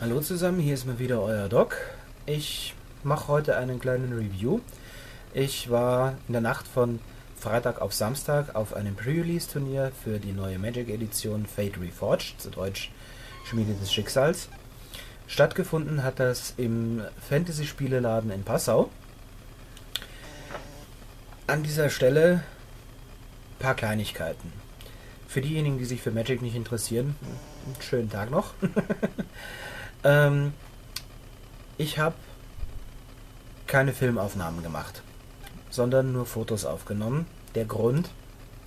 Hallo zusammen, hier ist mal wieder euer Doc. Ich mache heute einen kleinen Review. Ich war in der Nacht von Freitag auf Samstag auf einem Pre-Release-Turnier für die neue Magic-Edition Fate Reforged, zu Deutsch Schmiede des Schicksals. Stattgefunden hat das im Fantasy-Spieleladen in Passau. An dieser Stelle ein paar Kleinigkeiten. Für diejenigen, die sich für Magic nicht interessieren, einen schönen Tag noch. ähm, ich habe keine Filmaufnahmen gemacht, sondern nur Fotos aufgenommen. Der Grund,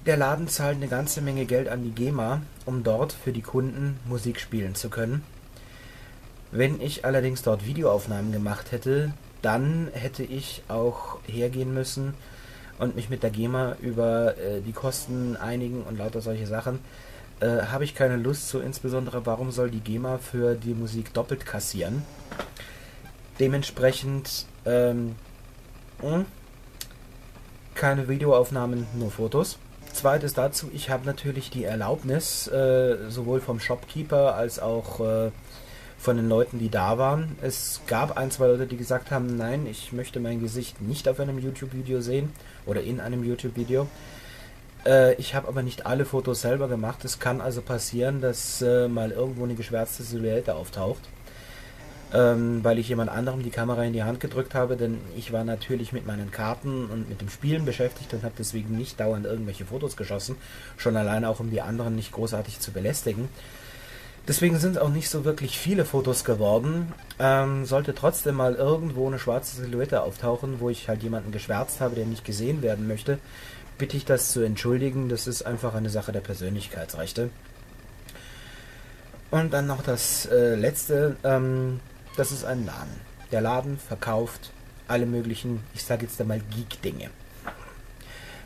der Laden zahlt eine ganze Menge Geld an die GEMA, um dort für die Kunden Musik spielen zu können. Wenn ich allerdings dort Videoaufnahmen gemacht hätte, dann hätte ich auch hergehen müssen und mich mit der GEMA über äh, die Kosten einigen und lauter solche Sachen. Äh, Habe ich keine Lust zu, insbesondere warum soll die GEMA für die Musik doppelt kassieren? Dementsprechend ähm, hm, keine Videoaufnahmen, nur Fotos. Zweites dazu, ich habe natürlich die Erlaubnis, äh, sowohl vom Shopkeeper als auch äh, von den Leuten, die da waren. Es gab ein, zwei Leute, die gesagt haben, nein, ich möchte mein Gesicht nicht auf einem YouTube-Video sehen oder in einem YouTube-Video. Äh, ich habe aber nicht alle Fotos selber gemacht. Es kann also passieren, dass äh, mal irgendwo eine geschwärzte Silhouette auftaucht. Ähm, weil ich jemand anderem die Kamera in die Hand gedrückt habe, denn ich war natürlich mit meinen Karten und mit dem Spielen beschäftigt und habe deswegen nicht dauernd irgendwelche Fotos geschossen, schon alleine auch um die anderen nicht großartig zu belästigen. Deswegen sind auch nicht so wirklich viele Fotos geworden. Ähm, sollte trotzdem mal irgendwo eine schwarze Silhouette auftauchen, wo ich halt jemanden geschwärzt habe, der nicht gesehen werden möchte, bitte ich das zu entschuldigen. Das ist einfach eine Sache der Persönlichkeitsrechte. Und dann noch das äh, letzte. Ähm, das ist ein Laden. Der Laden verkauft alle möglichen, ich sage jetzt einmal Geek-Dinge.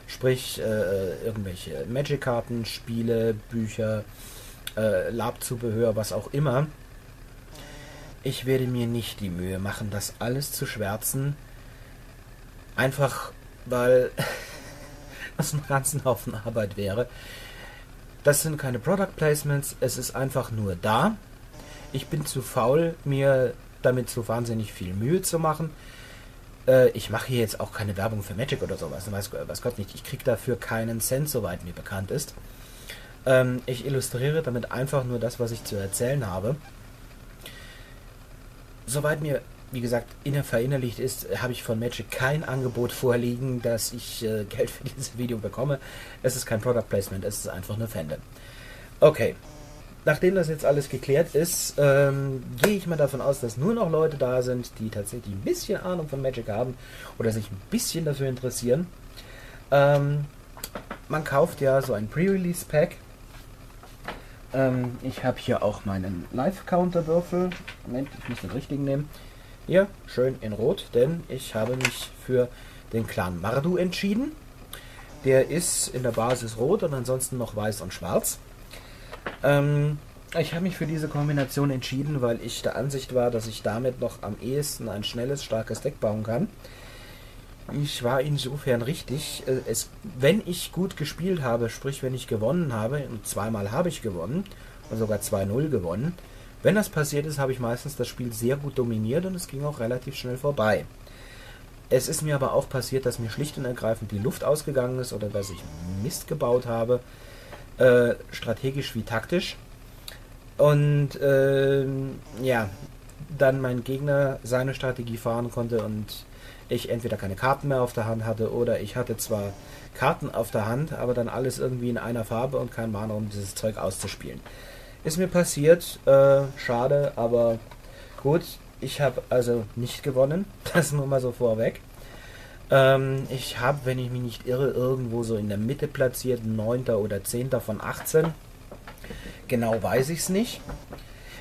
Sprich, äh, irgendwelche Magic-Karten, Spiele, Bücher, äh, Labzubehör, was auch immer. Ich werde mir nicht die Mühe machen, das alles zu schwärzen. Einfach weil das ein ganzen Haufen Arbeit wäre. Das sind keine Product Placements, es ist einfach nur da. Ich bin zu faul, mir damit so wahnsinnig viel Mühe zu machen. Äh, ich mache hier jetzt auch keine Werbung für Magic oder sowas, weiß, weiß Gott nicht. Ich kriege dafür keinen Cent, soweit mir bekannt ist. Ähm, ich illustriere damit einfach nur das, was ich zu erzählen habe. Soweit mir, wie gesagt, inner verinnerlicht ist, habe ich von Magic kein Angebot vorliegen, dass ich äh, Geld für dieses Video bekomme. Es ist kein Product Placement, es ist einfach eine Fende. Okay, nachdem das jetzt alles geklärt ist, ähm, gehe ich mal davon aus, dass nur noch Leute da sind, die tatsächlich ein bisschen Ahnung von Magic haben oder sich ein bisschen dafür interessieren. Ähm, man kauft ja so ein Pre-Release-Pack ähm, ich habe hier auch meinen Live-Counter-Würfel. Moment, ich muss den richtigen nehmen. Hier, schön in Rot, denn ich habe mich für den Clan Mardu entschieden. Der ist in der Basis rot und ansonsten noch weiß und schwarz. Ähm, ich habe mich für diese Kombination entschieden, weil ich der Ansicht war, dass ich damit noch am ehesten ein schnelles, starkes Deck bauen kann. Ich war insofern richtig. Äh, es, wenn ich gut gespielt habe, sprich wenn ich gewonnen habe, und zweimal habe ich gewonnen, und sogar 2-0 gewonnen, wenn das passiert ist, habe ich meistens das Spiel sehr gut dominiert und es ging auch relativ schnell vorbei. Es ist mir aber auch passiert, dass mir schlicht und ergreifend die Luft ausgegangen ist oder dass ich Mist gebaut habe, äh, strategisch wie taktisch. Und äh, ja, dann mein Gegner seine Strategie fahren konnte und ich entweder keine Karten mehr auf der Hand hatte oder ich hatte zwar Karten auf der Hand, aber dann alles irgendwie in einer Farbe und kein Mana, um dieses Zeug auszuspielen. Ist mir passiert, äh, schade, aber gut. Ich habe also nicht gewonnen, das nur mal so vorweg. Ähm, ich habe, wenn ich mich nicht irre, irgendwo so in der Mitte platziert, 9. oder 10. von 18. Genau weiß ich es nicht.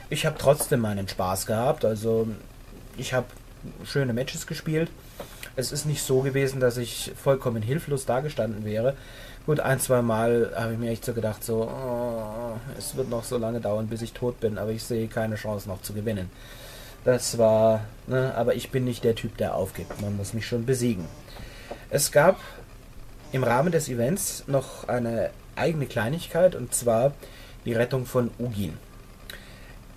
Ich habe trotzdem meinen Spaß gehabt, also ich habe schöne Matches gespielt es ist nicht so gewesen, dass ich vollkommen hilflos dagestanden wäre. Gut, ein, zwei Mal habe ich mir echt so gedacht, so, oh, es wird noch so lange dauern, bis ich tot bin, aber ich sehe keine Chance noch zu gewinnen. Das war, ne, aber ich bin nicht der Typ, der aufgibt. Man muss mich schon besiegen. Es gab im Rahmen des Events noch eine eigene Kleinigkeit und zwar die Rettung von Ugin.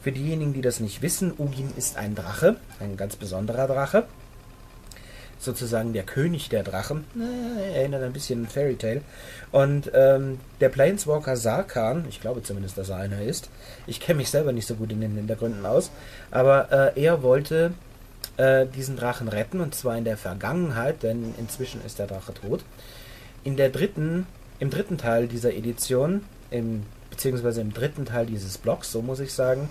Für diejenigen, die das nicht wissen, Ugin ist ein Drache, ein ganz besonderer Drache. Sozusagen der König der Drachen. Erinnert ein bisschen an Fairy Tale. Und ähm, der Planeswalker Sarkhan, ich glaube zumindest, dass er einer ist. Ich kenne mich selber nicht so gut in den Hintergründen aus. Aber äh, er wollte äh, diesen Drachen retten. Und zwar in der Vergangenheit, denn inzwischen ist der Drache tot. In der dritten, im dritten Teil dieser Edition, im, beziehungsweise im dritten Teil dieses Blocks, so muss ich sagen,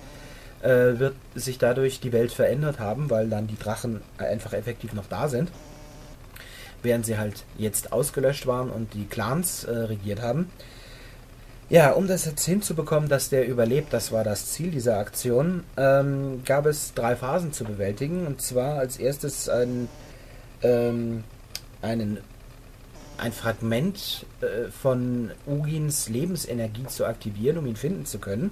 äh, wird sich dadurch die Welt verändert haben, weil dann die Drachen einfach effektiv noch da sind. Während sie halt jetzt ausgelöscht waren und die Clans äh, regiert haben. Ja, um das jetzt hinzubekommen, dass der überlebt, das war das Ziel dieser Aktion, ähm, gab es drei Phasen zu bewältigen. Und zwar als erstes ein, ähm, einen, ein Fragment äh, von Ugins Lebensenergie zu aktivieren, um ihn finden zu können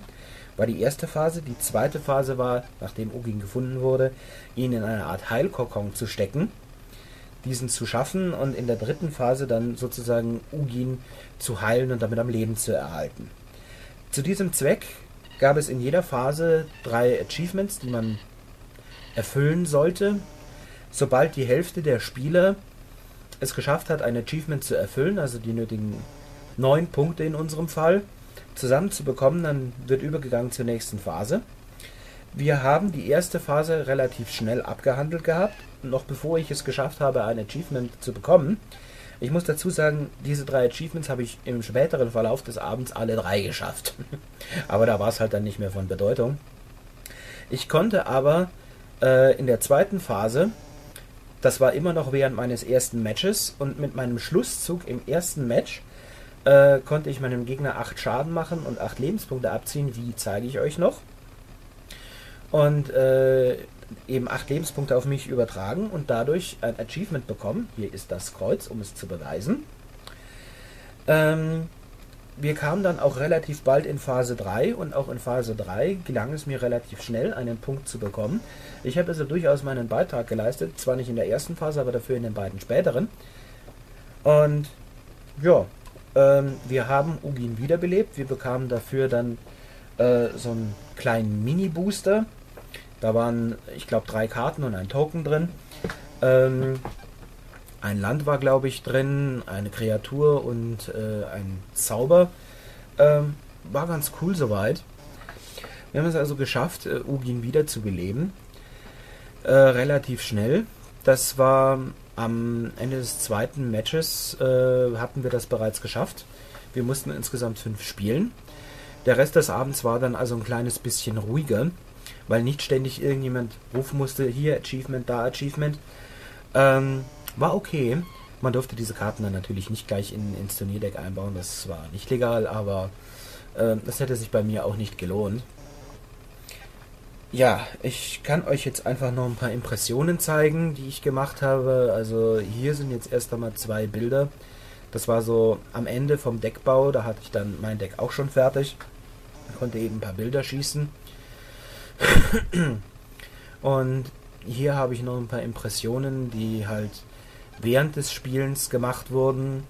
war die erste Phase. Die zweite Phase war, nachdem Ugin gefunden wurde, ihn in eine Art Heilkokon zu stecken, diesen zu schaffen und in der dritten Phase dann sozusagen Ugin zu heilen und damit am Leben zu erhalten. Zu diesem Zweck gab es in jeder Phase drei Achievements, die man erfüllen sollte. Sobald die Hälfte der Spieler es geschafft hat, ein Achievement zu erfüllen, also die nötigen neun Punkte in unserem Fall, zusammenzubekommen, dann wird übergegangen zur nächsten Phase. Wir haben die erste Phase relativ schnell abgehandelt gehabt, noch bevor ich es geschafft habe, ein Achievement zu bekommen. Ich muss dazu sagen, diese drei Achievements habe ich im späteren Verlauf des Abends alle drei geschafft. aber da war es halt dann nicht mehr von Bedeutung. Ich konnte aber äh, in der zweiten Phase, das war immer noch während meines ersten Matches und mit meinem Schlusszug im ersten Match äh, konnte ich meinem Gegner 8 Schaden machen und 8 Lebenspunkte abziehen. Wie zeige ich euch noch? Und äh, eben 8 Lebenspunkte auf mich übertragen und dadurch ein Achievement bekommen. Hier ist das Kreuz, um es zu beweisen. Ähm, wir kamen dann auch relativ bald in Phase 3 und auch in Phase 3 gelang es mir relativ schnell, einen Punkt zu bekommen. Ich habe also durchaus meinen Beitrag geleistet, zwar nicht in der ersten Phase, aber dafür in den beiden späteren. Und ja, ähm, wir haben Ugin wiederbelebt. Wir bekamen dafür dann äh, so einen kleinen Mini-Booster. Da waren, ich glaube, drei Karten und ein Token drin. Ähm, ein Land war, glaube ich, drin, eine Kreatur und äh, ein Zauber. Ähm, war ganz cool soweit. Wir haben es also geschafft, äh, Ugin wieder zu beleben. Äh, relativ schnell. Das war am Ende des zweiten Matches äh, hatten wir das bereits geschafft. Wir mussten insgesamt fünf spielen. Der Rest des Abends war dann also ein kleines bisschen ruhiger, weil nicht ständig irgendjemand rufen musste, hier Achievement, da Achievement. Ähm, war okay. Man durfte diese Karten dann natürlich nicht gleich in, ins Turnierdeck einbauen, das war nicht legal, aber äh, das hätte sich bei mir auch nicht gelohnt. Ja, ich kann euch jetzt einfach noch ein paar Impressionen zeigen, die ich gemacht habe. Also hier sind jetzt erst einmal zwei Bilder. Das war so am Ende vom Deckbau, da hatte ich dann mein Deck auch schon fertig. Ich konnte eben ein paar Bilder schießen. Und hier habe ich noch ein paar Impressionen, die halt während des Spielens gemacht wurden.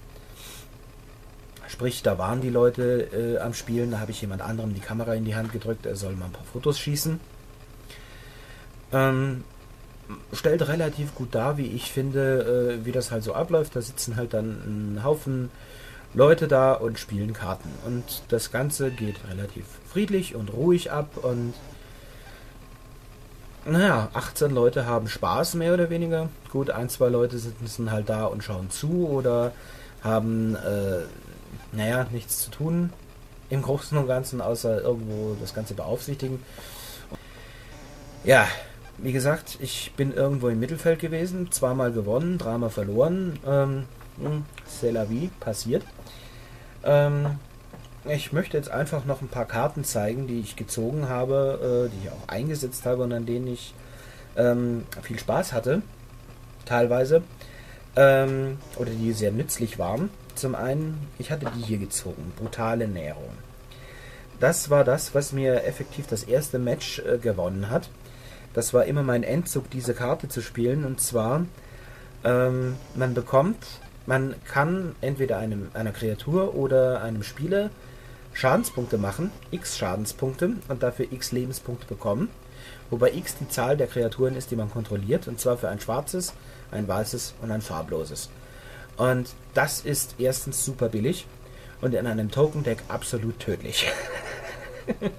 Sprich, da waren die Leute äh, am Spielen, da habe ich jemand anderem die Kamera in die Hand gedrückt, er soll mal ein paar Fotos schießen. Ähm, stellt relativ gut dar, wie ich finde, äh, wie das halt so abläuft. Da sitzen halt dann ein Haufen Leute da und spielen Karten. Und das Ganze geht relativ friedlich und ruhig ab und naja, 18 Leute haben Spaß, mehr oder weniger. Gut, ein, zwei Leute sitzen halt da und schauen zu oder haben, äh, naja, nichts zu tun im Großen und Ganzen, außer irgendwo das Ganze beaufsichtigen. Ja, wie gesagt, ich bin irgendwo im Mittelfeld gewesen, zweimal gewonnen, dreimal verloren. Ähm, hm, c'est la vie, passiert. Ähm, ich möchte jetzt einfach noch ein paar Karten zeigen, die ich gezogen habe, äh, die ich auch eingesetzt habe und an denen ich ähm, viel Spaß hatte, teilweise. Ähm, oder die sehr nützlich waren. Zum einen, ich hatte die hier gezogen, brutale Näherung. Das war das, was mir effektiv das erste Match äh, gewonnen hat. Das war immer mein Endzug, diese Karte zu spielen. Und zwar, ähm, man bekommt, man kann entweder einem, einer Kreatur oder einem Spieler Schadenspunkte machen, x Schadenspunkte und dafür x Lebenspunkte bekommen. Wobei x die Zahl der Kreaturen ist, die man kontrolliert, und zwar für ein schwarzes, ein weißes und ein farbloses. Und das ist erstens super billig und in einem Token-Deck absolut tödlich.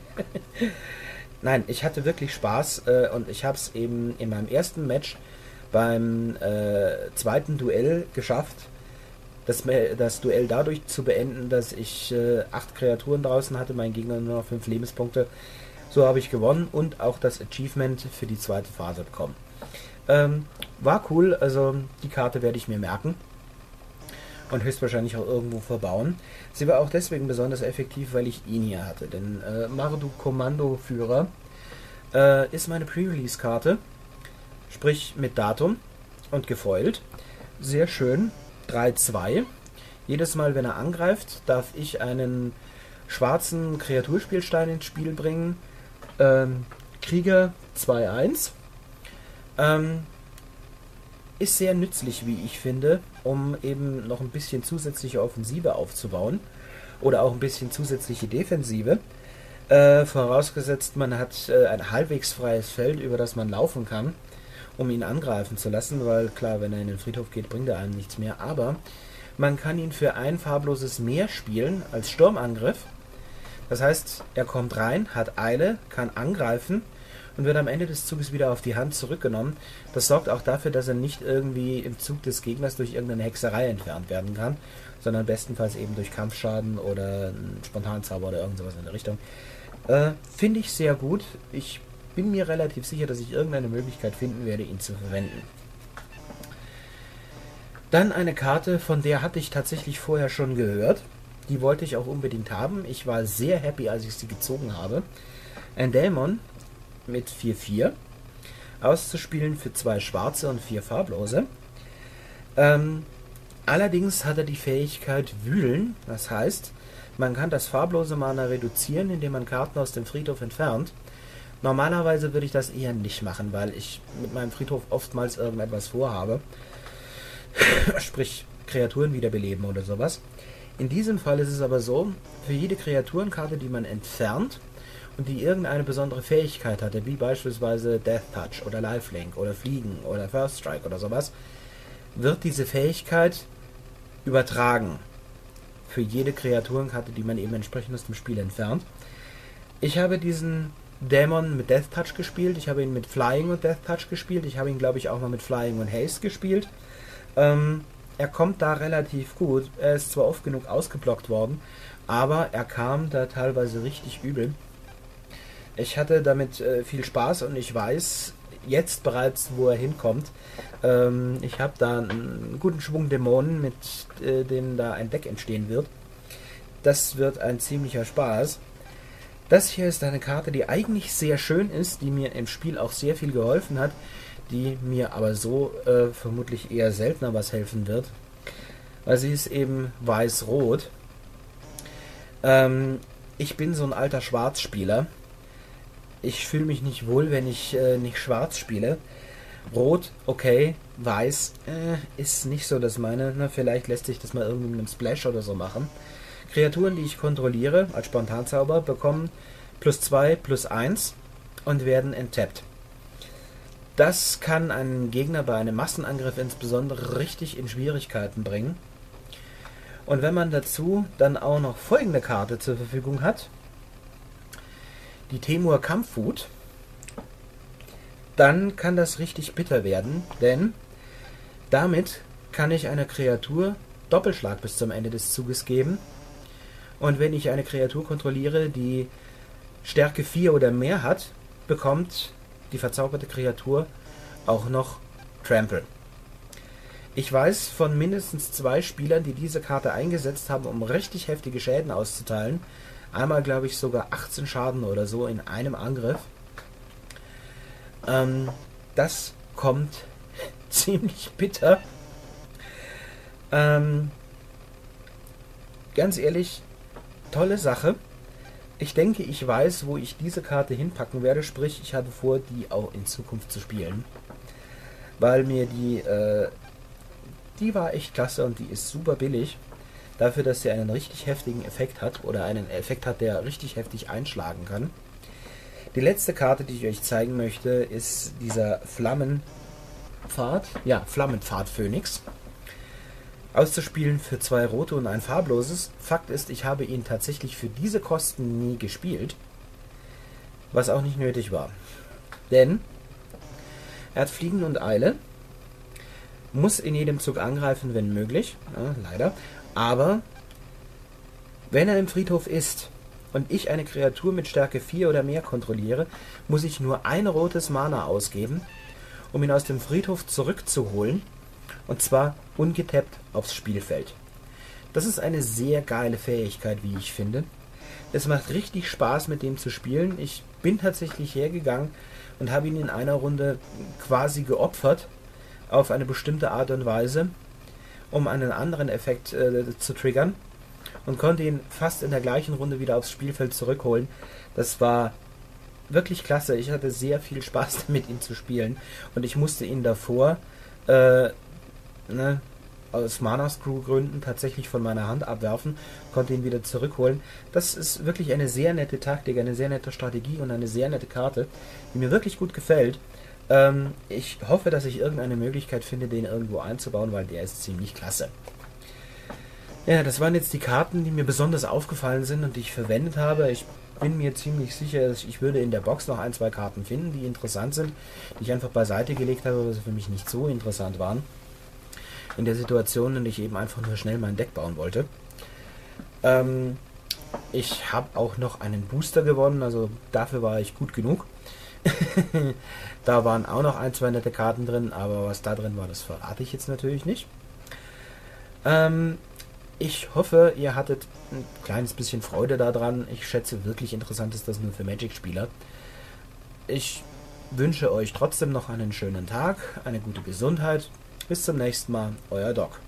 Nein, ich hatte wirklich Spaß äh, und ich habe es eben in meinem ersten Match beim äh, zweiten Duell geschafft, das, das, Duell dadurch zu beenden, dass ich äh, acht Kreaturen draußen hatte, mein Gegner nur noch fünf Lebenspunkte. So habe ich gewonnen und auch das Achievement für die zweite Phase bekommen. Ähm, war cool, also die Karte werde ich mir merken und höchstwahrscheinlich auch irgendwo verbauen. Sie war auch deswegen besonders effektiv, weil ich ihn hier hatte. Denn äh, Mardu Kommandoführer äh, ist meine Pre-Release-Karte, sprich mit Datum und gefoilt. Sehr schön. 3-2. Jedes Mal, wenn er angreift, darf ich einen schwarzen Kreaturspielstein ins Spiel bringen. Ähm, Krieger 2-1. Ähm, ist sehr nützlich, wie ich finde, um eben noch ein bisschen zusätzliche Offensive aufzubauen oder auch ein bisschen zusätzliche Defensive. Äh, vorausgesetzt, man hat äh, ein halbwegs freies Feld, über das man laufen kann, um ihn angreifen zu lassen, weil klar, wenn er in den Friedhof geht, bringt er einem nichts mehr. Aber man kann ihn für ein farbloses Meer spielen als Sturmangriff. Das heißt, er kommt rein, hat Eile, kann angreifen und wird am Ende des Zuges wieder auf die Hand zurückgenommen. Das sorgt auch dafür, dass er nicht irgendwie im Zug des Gegners durch irgendeine Hexerei entfernt werden kann, sondern bestenfalls eben durch Kampfschaden oder einen Spontanzauber oder irgend sowas in der Richtung. Äh, Finde ich sehr gut. Ich bin mir relativ sicher, dass ich irgendeine Möglichkeit finden werde, ihn zu verwenden. Dann eine Karte, von der hatte ich tatsächlich vorher schon gehört. Die wollte ich auch unbedingt haben. Ich war sehr happy, als ich sie gezogen habe. Ein Dämon mit 4-4 auszuspielen für zwei schwarze und vier farblose. Ähm, allerdings hat er die Fähigkeit Wühlen, das heißt, man kann das farblose Mana reduzieren, indem man Karten aus dem Friedhof entfernt. Normalerweise würde ich das eher nicht machen, weil ich mit meinem Friedhof oftmals irgendetwas vorhabe. Sprich, Kreaturen wiederbeleben oder sowas. In diesem Fall ist es aber so, für jede Kreaturenkarte, die man entfernt, die irgendeine besondere Fähigkeit hatte, wie beispielsweise Death Touch oder Lifelink oder Fliegen oder First Strike oder sowas, wird diese Fähigkeit übertragen für jede Kreaturenkarte, die man eben entsprechend aus dem Spiel entfernt. Ich habe diesen Dämon mit Death Touch gespielt, ich habe ihn mit Flying und Death Touch gespielt, ich habe ihn glaube ich auch mal mit Flying und Haste gespielt. Ähm, er kommt da relativ gut. Er ist zwar oft genug ausgeblockt worden, aber er kam da teilweise richtig übel. Ich hatte damit äh, viel Spaß und ich weiß jetzt bereits, wo er hinkommt. Ähm, ich habe da einen guten Schwung Dämonen, mit äh, denen da ein Deck entstehen wird. Das wird ein ziemlicher Spaß. Das hier ist eine Karte, die eigentlich sehr schön ist, die mir im Spiel auch sehr viel geholfen hat, die mir aber so äh, vermutlich eher seltener was helfen wird. Weil sie ist eben weiß-rot. Ähm, ich bin so ein alter Schwarzspieler ich fühle mich nicht wohl, wenn ich äh, nicht schwarz spiele. Rot, okay, weiß, äh, ist nicht so das meine. Na, vielleicht lässt sich das mal irgendwie mit einem Splash oder so machen. Kreaturen, die ich kontrolliere als Spontanzauber, bekommen plus 2, plus 1 und werden enttappt. Das kann einen Gegner bei einem Massenangriff insbesondere richtig in Schwierigkeiten bringen. Und wenn man dazu dann auch noch folgende Karte zur Verfügung hat, die Temur Kampfwut, dann kann das richtig bitter werden, denn damit kann ich einer Kreatur Doppelschlag bis zum Ende des Zuges geben. Und wenn ich eine Kreatur kontrolliere, die Stärke 4 oder mehr hat, bekommt die verzauberte Kreatur auch noch Trample. Ich weiß von mindestens zwei Spielern, die diese Karte eingesetzt haben, um richtig heftige Schäden auszuteilen. Einmal, glaube ich, sogar 18 Schaden oder so in einem Angriff. Ähm, das kommt ziemlich bitter. Ähm, ganz ehrlich, tolle Sache. Ich denke, ich weiß, wo ich diese Karte hinpacken werde. Sprich, ich habe vor, die auch in Zukunft zu spielen. Weil mir die, äh, die war echt klasse und die ist super billig. Dafür, dass sie einen richtig heftigen Effekt hat oder einen Effekt hat, der richtig heftig einschlagen kann. Die letzte Karte, die ich euch zeigen möchte, ist dieser Flammenpfad. Ja, Flammenpfad Phönix. Auszuspielen für zwei rote und ein farbloses. Fakt ist, ich habe ihn tatsächlich für diese Kosten nie gespielt. Was auch nicht nötig war. Denn er hat Fliegen und Eile. Muss in jedem Zug angreifen, wenn möglich. Ja, leider. Aber wenn er im Friedhof ist und ich eine Kreatur mit Stärke 4 oder mehr kontrolliere, muss ich nur ein rotes Mana ausgeben, um ihn aus dem Friedhof zurückzuholen. Und zwar ungetappt aufs Spielfeld. Das ist eine sehr geile Fähigkeit, wie ich finde. Es macht richtig Spaß, mit dem zu spielen. Ich bin tatsächlich hergegangen und habe ihn in einer Runde quasi geopfert auf eine bestimmte Art und Weise, um einen anderen Effekt äh, zu triggern und konnte ihn fast in der gleichen Runde wieder aufs Spielfeld zurückholen. Das war wirklich klasse. Ich hatte sehr viel Spaß damit, ihn zu spielen und ich musste ihn davor äh, ne, aus Mana Screw Gründen tatsächlich von meiner Hand abwerfen, konnte ihn wieder zurückholen. Das ist wirklich eine sehr nette Taktik, eine sehr nette Strategie und eine sehr nette Karte, die mir wirklich gut gefällt. Ähm, ich hoffe, dass ich irgendeine Möglichkeit finde, den irgendwo einzubauen, weil der ist ziemlich klasse. Ja, das waren jetzt die Karten, die mir besonders aufgefallen sind und die ich verwendet habe. Ich bin mir ziemlich sicher, ich würde in der Box noch ein, zwei Karten finden, die interessant sind, die ich einfach beiseite gelegt habe, weil sie für mich nicht so interessant waren in der Situation, in der ich eben einfach nur schnell mein Deck bauen wollte. Ähm, ich habe auch noch einen Booster gewonnen, also dafür war ich gut genug. da waren auch noch ein, zwei nette Karten drin, aber was da drin war, das verrate ich jetzt natürlich nicht. Ähm, ich hoffe, ihr hattet ein kleines bisschen Freude daran. Ich schätze, wirklich interessant ist das nur für Magic-Spieler. Ich wünsche euch trotzdem noch einen schönen Tag, eine gute Gesundheit bis zum nächsten Mal, euer Doc.